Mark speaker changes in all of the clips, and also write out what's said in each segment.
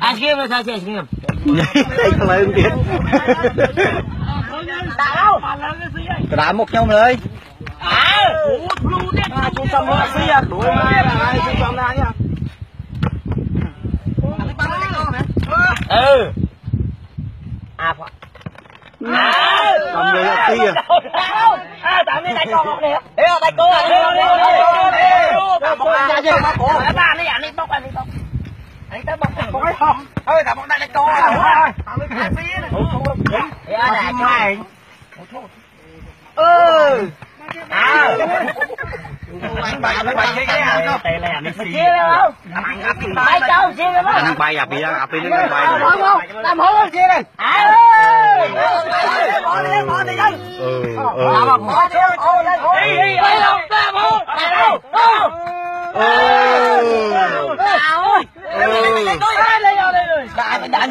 Speaker 1: Anh kia mà sao chị anh kia?
Speaker 2: Đây không lấy biết.
Speaker 1: Đã đâu?
Speaker 2: Đã một nhau rồi.
Speaker 1: À,
Speaker 2: chú tâm hoa sĩ à, đuổi mai là ai chú tâm ra nhá.
Speaker 1: Ừ. À, à,
Speaker 2: còn người là kia.
Speaker 1: À, tạm đi tay con nè. Ê, tay cô à. Ê, ê, ê, ê, ê. Tạm bọc ra chứ, bọc cổ. Anh ba đi, anh đi bọc, anh đi bọc. Anh tới bọc, bọc ấy không? Ơi, tạm bọc đây tay cô à. Tạm đi hai phí này. Anh là cho anh. Ừ. À.
Speaker 2: bay
Speaker 1: đi xì. Chia
Speaker 2: anh bay à bị à bị nó bay
Speaker 1: Làm không chia. À đi,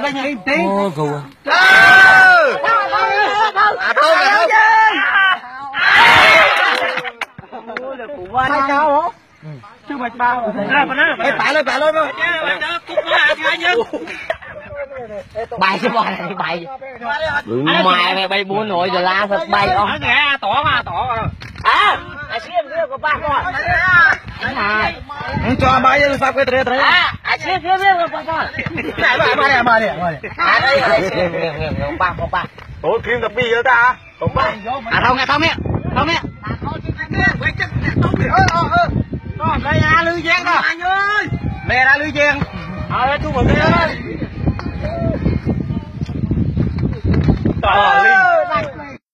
Speaker 2: phải nhảy tiếng
Speaker 1: Ô, cù.
Speaker 2: ừ à thôi không
Speaker 1: Mày cao không
Speaker 2: chứ mạch bao Ê, phải lên phải lên thôi
Speaker 1: Bay chứ bò này bay. Mày mày bay buôn nổi rồi la thật bay không?
Speaker 3: nghe tỏ mà tỏ
Speaker 1: À, à xem kia của ba con. À,
Speaker 2: cho bay lên sao cái tre tre
Speaker 1: à, à xem xem kia của ba con.
Speaker 2: này bay bay bay bay
Speaker 1: là xem xem xem của ba của ba.
Speaker 2: ủa kim tập bì đó ta không bay
Speaker 1: À không nghe không nghe. Không nghe.
Speaker 2: đây à lưới giang đó mẹ ra lưới giang
Speaker 1: Ờ, chú một cái ơi.
Speaker 2: Trời ơi.